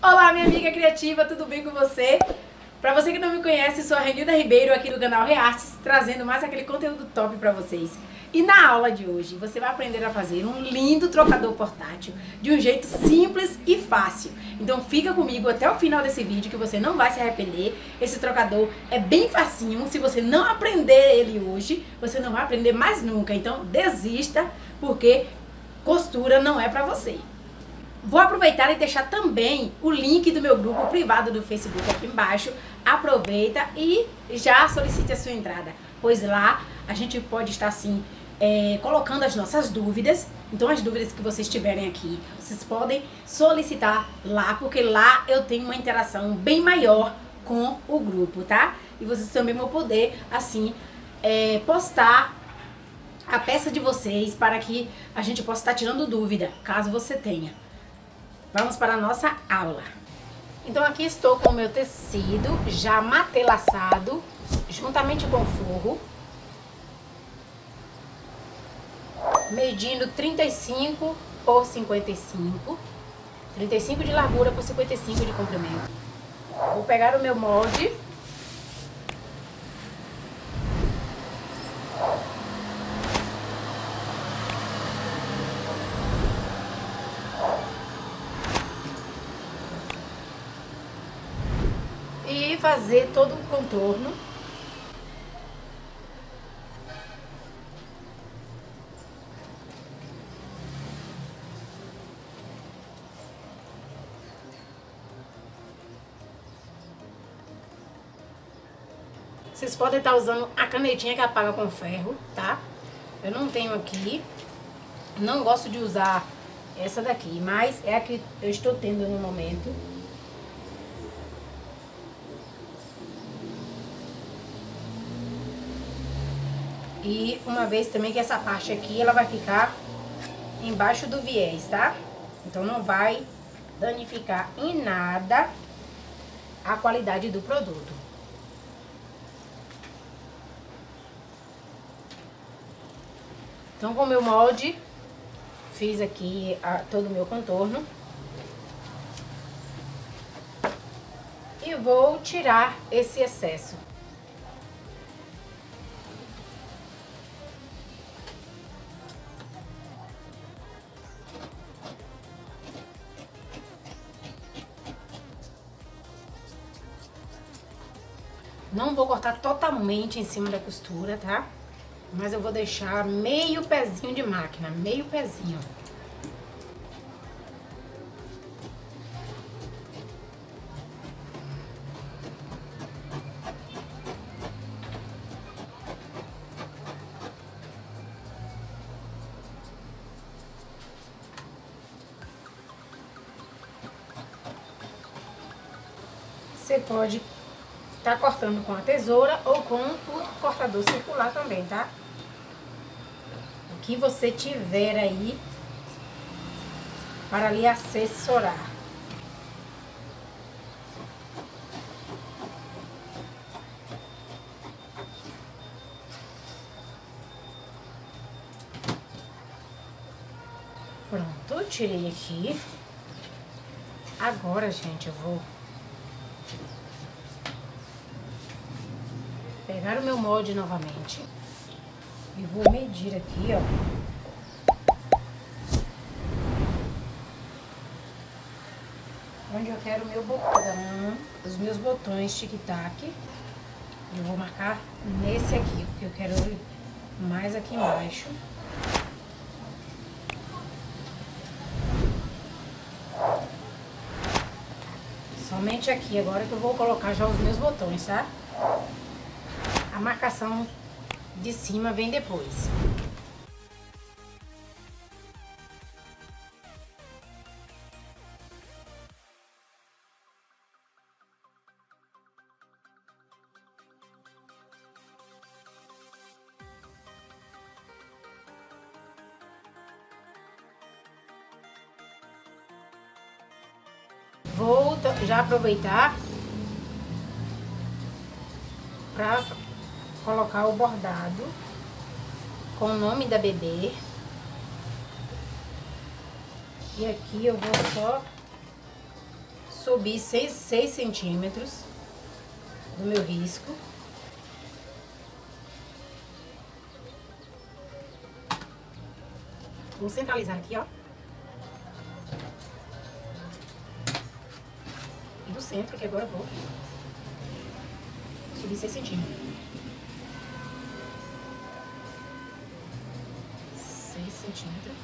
Olá, minha amiga criativa, tudo bem com você? Pra você que não me conhece, sou a Renilda Ribeiro aqui do canal Reartes, trazendo mais aquele conteúdo top pra vocês. E na aula de hoje, você vai aprender a fazer um lindo trocador portátil de um jeito simples e fácil. Então fica comigo até o final desse vídeo que você não vai se arrepender. Esse trocador é bem facinho, se você não aprender ele hoje, você não vai aprender mais nunca. Então desista, porque costura não é pra você. Vou aproveitar e deixar também o link do meu grupo privado do Facebook aqui embaixo. Aproveita e já solicite a sua entrada, pois lá a gente pode estar assim é, colocando as nossas dúvidas. Então, as dúvidas que vocês tiverem aqui, vocês podem solicitar lá, porque lá eu tenho uma interação bem maior com o grupo, tá? E vocês também vão poder, assim, é, postar a peça de vocês para que a gente possa estar tirando dúvida, caso você tenha. Vamos para a nossa aula. Então aqui estou com o meu tecido já matelaçado, juntamente com o forro. Medindo 35 por 55. 35 de largura por 55 de comprimento. Vou pegar o meu molde fazer todo o contorno. Vocês podem estar usando a canetinha que apaga com ferro, tá? Eu não tenho aqui. Não gosto de usar essa daqui, mas é a que eu estou tendo no momento. E uma vez também que essa parte aqui, ela vai ficar embaixo do viés, tá? Então não vai danificar em nada a qualidade do produto. Então com o meu molde, fiz aqui a, todo o meu contorno. E vou tirar esse excesso. Não vou cortar totalmente em cima da costura, tá? Mas eu vou deixar meio pezinho de máquina, meio pezinho. Você pode tá cortando com a tesoura ou com o cortador circular também, tá? O que você tiver aí para lhe assessorar. Pronto, tirei aqui. Agora, gente, eu vou pegar o meu molde novamente e vou medir aqui, ó. Onde eu quero o meu botão, os meus botões tic-tac. Eu vou marcar nesse aqui, porque eu quero mais aqui embaixo. Somente aqui agora que eu vou colocar já os meus botões, tá? A marcação de cima vem depois. Vou já aproveitar para colocar o bordado com o nome da bebê. E aqui eu vou só subi 6, 6 centímetros do meu risco. Vou centralizar aqui, ó. E do centro, que agora eu vou subir 6 centímetros. 6 centímetros.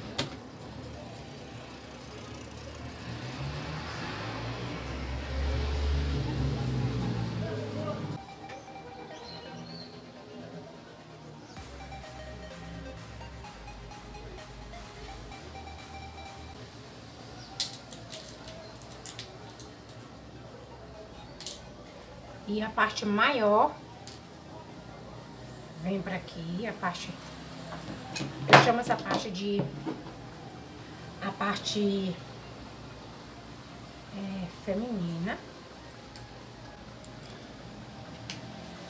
E a parte maior vem pra aqui, a parte... Eu chamo essa parte de... A parte é, feminina.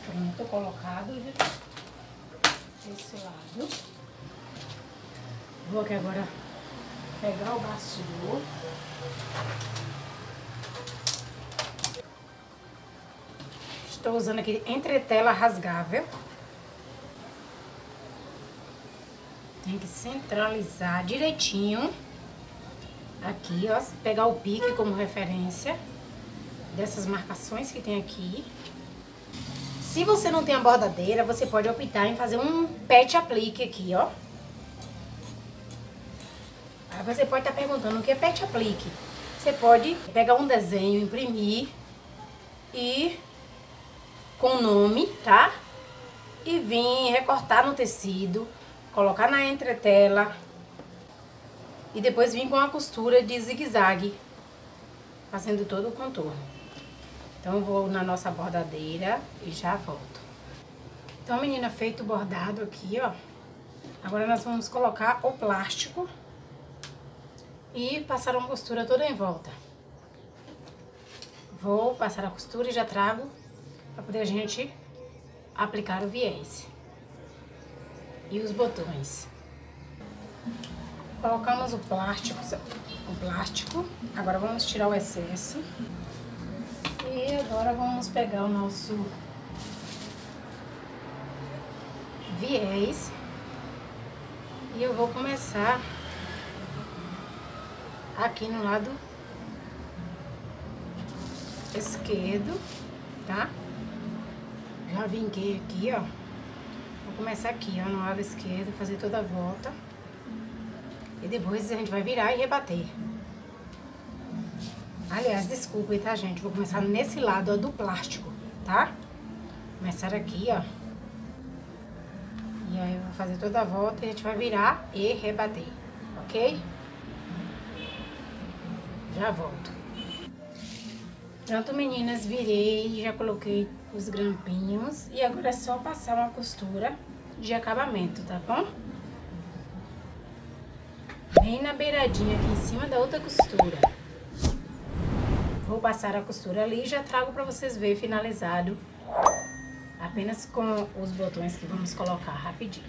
Pronto, colocado desse lado. Vou aqui agora pegar o bastidor. Estou usando aqui entretela rasgável. Tem que centralizar direitinho. Aqui, ó. Pegar o pique como referência. Dessas marcações que tem aqui. Se você não tem a bordadeira, você pode optar em fazer um pet aplique aqui, ó. Aí você pode estar tá perguntando o que é pet aplique. Você pode pegar um desenho, imprimir e com o nome, tá? E vim recortar no tecido, colocar na entretela e depois vim com a costura de zigue-zague, fazendo todo o contorno. Então, vou na nossa bordadeira e já volto. Então, menina, feito o bordado aqui, ó. Agora nós vamos colocar o plástico e passar uma costura toda em volta. Vou passar a costura e já trago para poder a gente aplicar o viés e os botões. Colocamos o plástico, o plástico. Agora vamos tirar o excesso. E agora vamos pegar o nosso viés. E eu vou começar aqui no lado esquerdo, tá? Já vinquei aqui, ó. Vou começar aqui, ó, no lado esquerdo, fazer toda a volta. E depois a gente vai virar e rebater. Aliás, desculpem, tá, gente? Vou começar nesse lado, ó, do plástico, tá? Começar aqui, ó. E aí eu vou fazer toda a volta e a gente vai virar e rebater, ok? Já volto. Pronto, meninas, virei, já coloquei os grampinhos. E agora é só passar uma costura de acabamento, tá bom? Bem na beiradinha aqui em cima da outra costura. Vou passar a costura ali e já trago pra vocês verem finalizado. Apenas com os botões que vamos colocar rapidinho.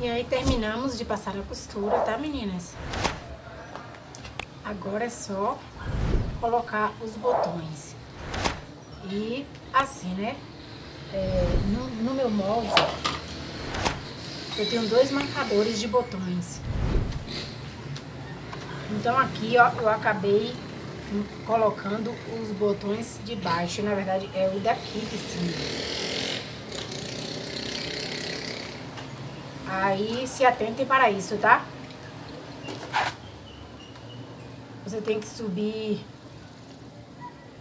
E aí terminamos de passar a costura, tá meninas? Agora é só colocar os botões. E assim, né? É, no, no meu molde, eu tenho dois marcadores de botões. Então aqui, ó, eu acabei colocando os botões de baixo. Na verdade, é o daqui de cima. Aí, se atentem para isso, tá? Você tem que subir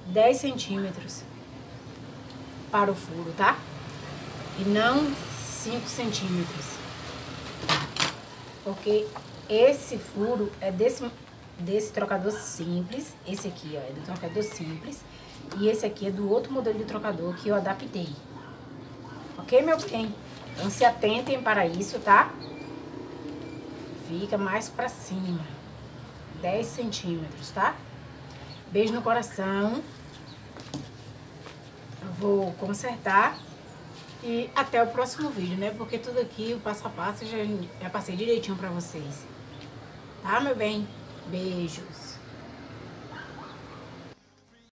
10 centímetros para o furo, tá? E não 5 centímetros. Porque esse furo é desse, desse trocador simples. Esse aqui, ó, é do trocador simples. E esse aqui é do outro modelo de trocador que eu adaptei. Ok, meu bem? Então se atentem para isso, tá? Fica mais pra cima. 10 centímetros, tá? Beijo no coração vou consertar e até o próximo vídeo, né? Porque tudo aqui, o passo a passo, já, já passei direitinho pra vocês. Tá, meu bem? Beijos.